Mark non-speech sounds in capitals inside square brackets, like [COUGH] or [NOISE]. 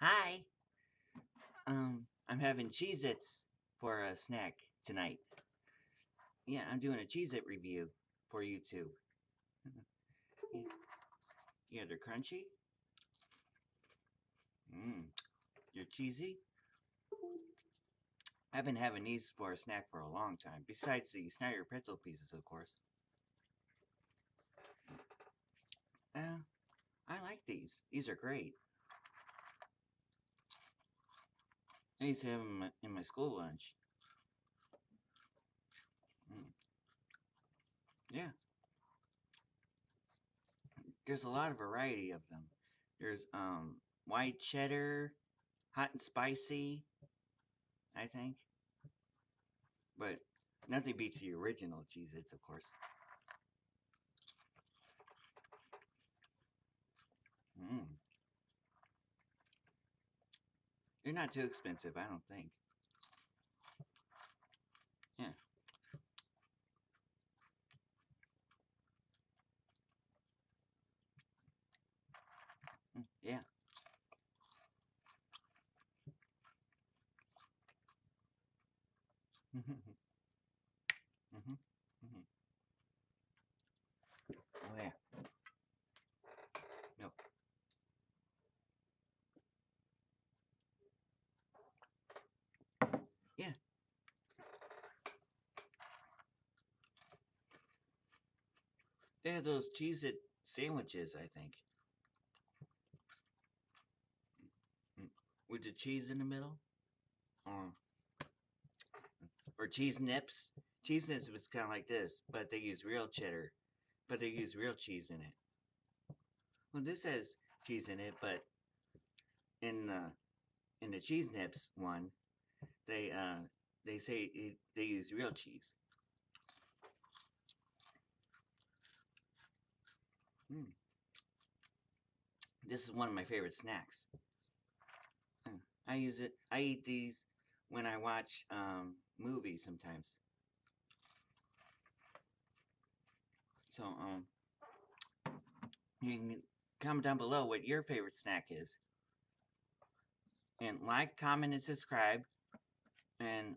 Hi. Um, I'm having Cheez Its for a snack tonight. Yeah, I'm doing a Cheez It review for YouTube. [LAUGHS] Yeah, they're crunchy. Mmm, you're cheesy. I've been having these for a snack for a long time, besides the Snyder pretzel pieces, of course. Uh, I like these. These are great. I used to have them in my school lunch. Mm. Yeah. There's a lot of variety of them. There's um white cheddar, hot and spicy, I think. But nothing beats the original Cheez Its, of course. Mmm. They're not too expensive, I don't think. Yeah. Mm, yeah. mm-hmm. Mm-hmm. Oh yeah. Milk. Yeah. They have those Cheez It sandwiches, I think. With the cheese in the middle? Or, or cheese nips? Cheese nips was kind of like this, but they use real cheddar. But they use real cheese in it. Well, this has cheese in it, but in the in the cheese nips one, they uh they say it, they use real cheese. Mm. This is one of my favorite snacks. Mm, I use it. I eat these when I watch um, movies sometimes. So um, you can comment down below what your favorite snack is, and like, comment, and subscribe. And